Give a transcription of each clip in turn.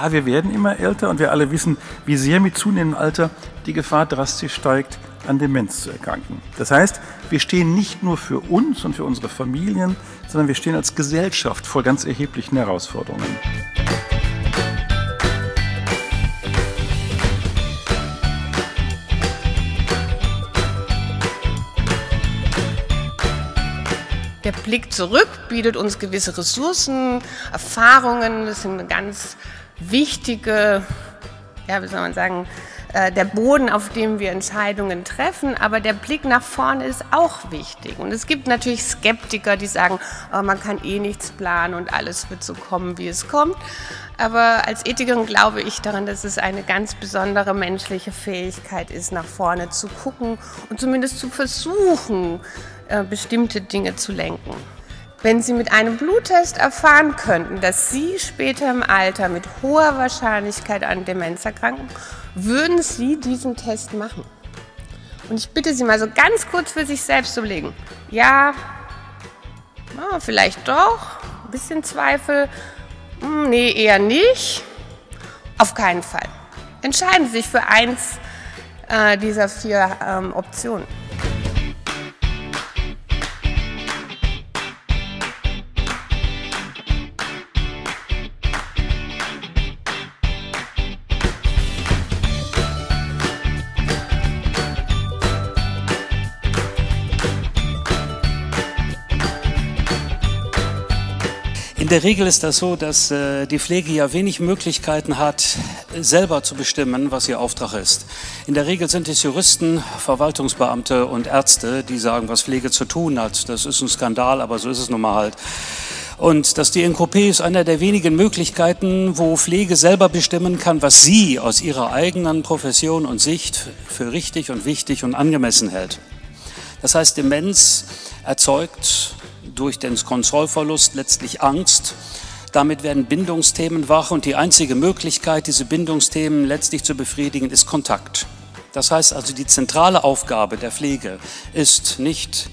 ja, wir werden immer älter und wir alle wissen, wie sehr mit zunehmendem Alter die Gefahr drastisch steigt, an Demenz zu erkranken. Das heißt, wir stehen nicht nur für uns und für unsere Familien, sondern wir stehen als Gesellschaft vor ganz erheblichen Herausforderungen. Der Blick zurück bietet uns gewisse Ressourcen, Erfahrungen. Das sind ganz wichtige, ja, wie soll man sagen, äh, der Boden, auf dem wir Entscheidungen treffen, aber der Blick nach vorne ist auch wichtig. Und es gibt natürlich Skeptiker, die sagen, oh, man kann eh nichts planen und alles wird so kommen, wie es kommt. Aber als Ethikerin glaube ich daran, dass es eine ganz besondere menschliche Fähigkeit ist, nach vorne zu gucken und zumindest zu versuchen, äh, bestimmte Dinge zu lenken. Wenn Sie mit einem Bluttest erfahren könnten, dass Sie später im Alter mit hoher Wahrscheinlichkeit an Demenz erkranken, würden Sie diesen Test machen? Und ich bitte Sie mal so ganz kurz für sich selbst zu überlegen. Ja, oh, vielleicht doch, ein bisschen Zweifel. Hm, nee, eher nicht. Auf keinen Fall. Entscheiden Sie sich für eins äh, dieser vier ähm, Optionen. Der Regel ist das so, dass äh, die Pflege ja wenig Möglichkeiten hat, selber zu bestimmen, was ihr Auftrag ist. In der Regel sind es Juristen, Verwaltungsbeamte und Ärzte, die sagen, was Pflege zu tun hat. Das ist ein Skandal, aber so ist es nun mal halt. Und das DNKP ist einer der wenigen Möglichkeiten, wo Pflege selber bestimmen kann, was sie aus ihrer eigenen Profession und Sicht für richtig und wichtig und angemessen hält. Das heißt, Demenz erzeugt durch den Kontrollverlust letztlich Angst. Damit werden Bindungsthemen wach und die einzige Möglichkeit, diese Bindungsthemen letztlich zu befriedigen, ist Kontakt. Das heißt also, die zentrale Aufgabe der Pflege ist nicht,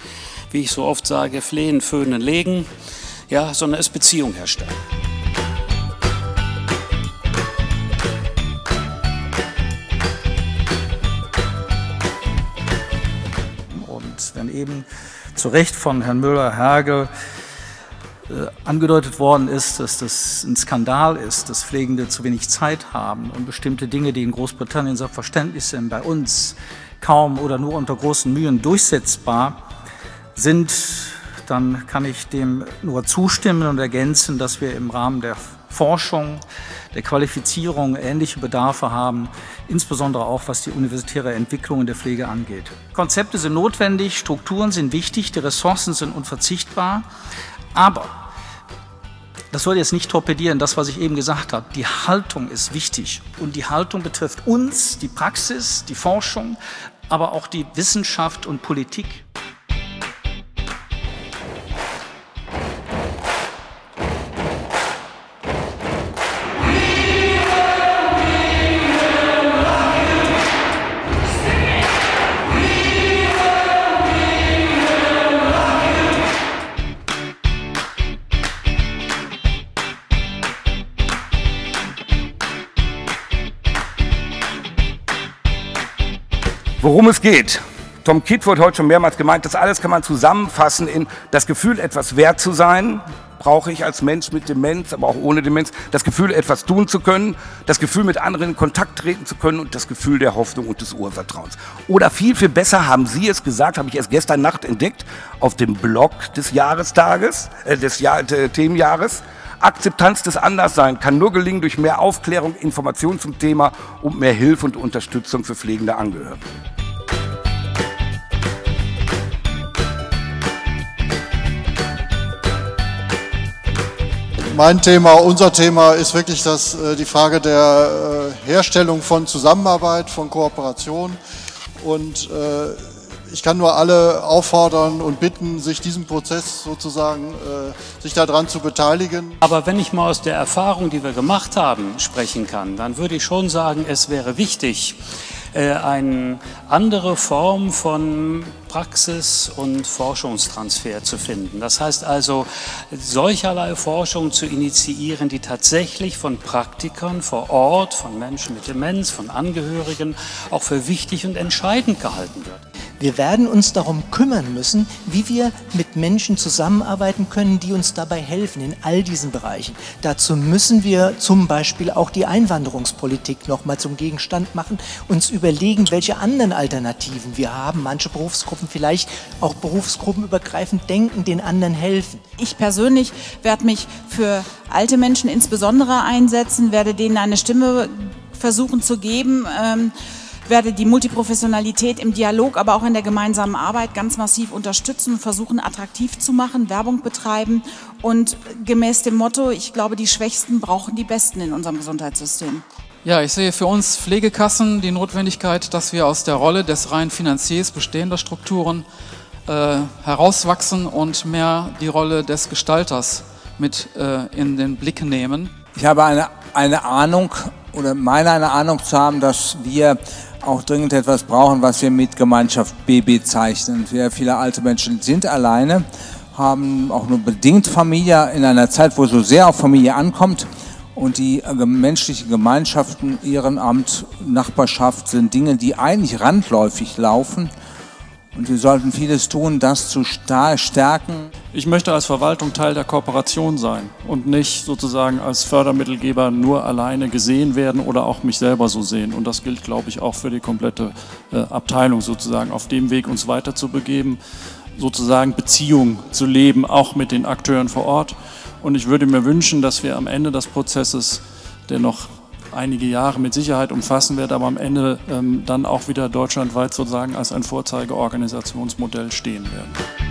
wie ich so oft sage, flehen, föhnen, legen, ja, sondern ist Beziehung herstellen. Und dann eben zu Recht von Herrn Müller-Hergel äh, angedeutet worden ist, dass das ein Skandal ist, dass Pflegende zu wenig Zeit haben und bestimmte Dinge, die in Großbritannien selbstverständlich sind, bei uns kaum oder nur unter großen Mühen durchsetzbar sind, dann kann ich dem nur zustimmen und ergänzen, dass wir im Rahmen der Forschung, der Qualifizierung ähnliche Bedarfe haben, insbesondere auch was die universitäre Entwicklung in der Pflege angeht. Konzepte sind notwendig, Strukturen sind wichtig, die Ressourcen sind unverzichtbar, aber das soll jetzt nicht torpedieren, das, was ich eben gesagt habe. Die Haltung ist wichtig und die Haltung betrifft uns, die Praxis, die Forschung, aber auch die Wissenschaft und Politik. Worum es geht. Tom wurde heute schon mehrmals gemeint, das alles kann man zusammenfassen in das Gefühl, etwas wert zu sein, brauche ich als Mensch mit Demenz, aber auch ohne Demenz, das Gefühl, etwas tun zu können, das Gefühl, mit anderen in Kontakt treten zu können und das Gefühl der Hoffnung und des Urvertrauens. Oder viel, viel besser haben Sie es gesagt, habe ich erst gestern Nacht entdeckt, auf dem Blog des Jahrestages, äh, des Jahr, äh, Themenjahres. Akzeptanz des Andersseins kann nur gelingen durch mehr Aufklärung, Information zum Thema und mehr Hilfe und Unterstützung für pflegende Angehörige. Mein Thema, unser Thema ist wirklich das, äh, die Frage der äh, Herstellung von Zusammenarbeit, von Kooperation. Und äh, ich kann nur alle auffordern und bitten, sich diesem Prozess sozusagen, sich daran zu beteiligen. Aber wenn ich mal aus der Erfahrung, die wir gemacht haben, sprechen kann, dann würde ich schon sagen, es wäre wichtig, eine andere Form von Praxis- und Forschungstransfer zu finden. Das heißt also, solcherlei Forschung zu initiieren, die tatsächlich von Praktikern vor Ort, von Menschen mit Demenz, von Angehörigen auch für wichtig und entscheidend gehalten wird. Wir werden uns darum kümmern müssen, wie wir mit Menschen zusammenarbeiten können, die uns dabei helfen in all diesen Bereichen. Dazu müssen wir zum Beispiel auch die Einwanderungspolitik nochmal zum Gegenstand machen, uns überlegen, welche anderen Alternativen wir haben. Manche Berufsgruppen vielleicht auch berufsgruppenübergreifend denken, den anderen helfen. Ich persönlich werde mich für alte Menschen insbesondere einsetzen, werde denen eine Stimme versuchen zu geben. Ähm, werde die Multiprofessionalität im Dialog, aber auch in der gemeinsamen Arbeit ganz massiv unterstützen und versuchen, attraktiv zu machen, Werbung betreiben und gemäß dem Motto, ich glaube, die Schwächsten brauchen die Besten in unserem Gesundheitssystem. Ja, ich sehe für uns Pflegekassen die Notwendigkeit, dass wir aus der Rolle des rein Finanziers bestehender Strukturen äh, herauswachsen und mehr die Rolle des Gestalters mit äh, in den Blick nehmen. Ich habe eine, eine Ahnung oder meine eine Ahnung zu haben, dass wir auch dringend etwas brauchen, was wir mit Gemeinschaft BB zeichnen. Sehr viele alte Menschen sind alleine, haben auch nur bedingt Familie in einer Zeit, wo so sehr auf Familie ankommt. Und die äh, menschlichen Gemeinschaften, Ehrenamt, Nachbarschaft sind Dinge, die eigentlich randläufig laufen und wir sollten vieles tun, das zu stärken. Ich möchte als Verwaltung Teil der Kooperation sein und nicht sozusagen als Fördermittelgeber nur alleine gesehen werden oder auch mich selber so sehen. Und das gilt, glaube ich, auch für die komplette äh, Abteilung sozusagen, auf dem Weg uns weiter zu begeben, sozusagen Beziehung zu leben, auch mit den Akteuren vor Ort. Und ich würde mir wünschen, dass wir am Ende des Prozesses, der noch einige Jahre mit Sicherheit umfassen wird, aber am Ende ähm, dann auch wieder deutschlandweit sozusagen als ein Vorzeigeorganisationsmodell stehen werden.